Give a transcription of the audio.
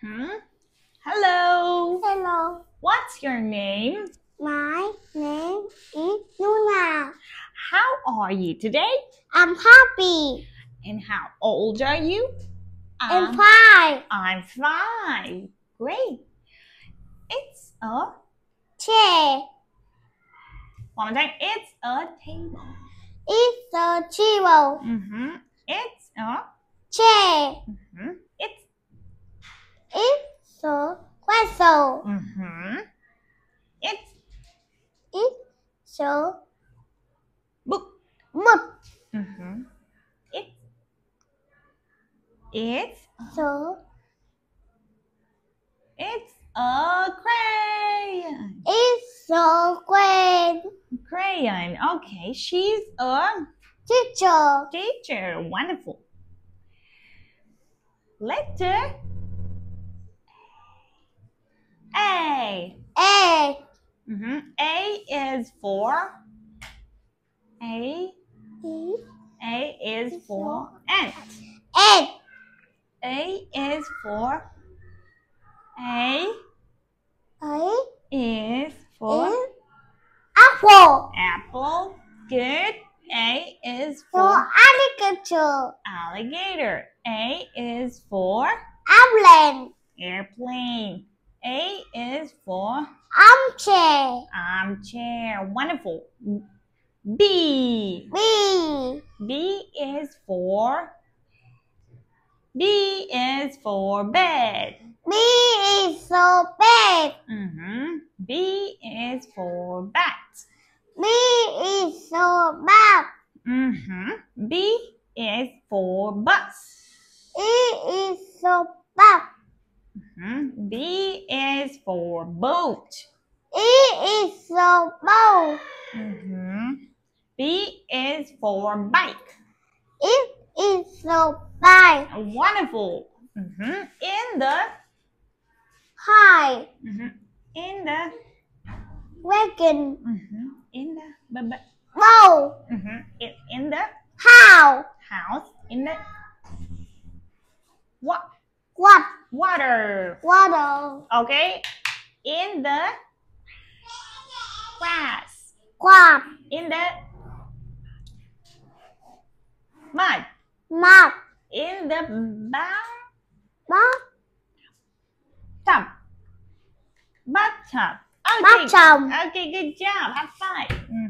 Hmm? Hello. Hello, What's your name? my name is Luna. How are you today? I'm happy. And how old are you? I'm Um, fine. I'm five. Great. It's a Chair. one more time. It's a table. It's a table. Mm-hmm. It's a Chair. mm-hmm. It's It's a vessel. mm-hmm. It's It's a book. book. Mm-hmm. It's it's So it's a crayon. it's a great Crayon. Okay, she's a teacher. teacher. Wonderful. Letter A. A. Mhm. A is for A. E. A is for ant. N. A is for A A. is for. Apple. apple. Good. A is For for agriculture. alligator. A is for Ambulance. airplane. A is for Armchair. armchair. Wonderful. B. B. B is for B is for bed. B is so big. hmm B is for bat. B is so bad. hmm B is for bus. E is. Mhm. B is for boat. E is so bold. hmm B is for bike. It is so bike. Wonderful. hmm In the High. mhm. in the Wagon. mhm. in the b- b- Bow. mhm. in, in the How. house in the what What? Water. Water. Okay. In the grass. Quack. In the mud. Mouth. In the bath Mouth. tub. Bathtub. Okay. Bathtub. Okay, good job. High five.